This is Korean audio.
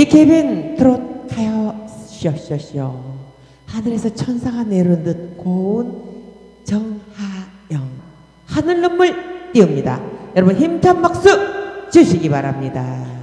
TKBN 트롯 가요 쇼쇼쇼 하늘에서 천사가 내려온 듯 고운 정하영 하늘 눈물 띄웁니다. 여러분 힘찬 박수 주시기 바랍니다.